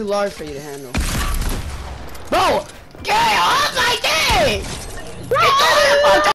too large for you to handle. Bro! Yeah!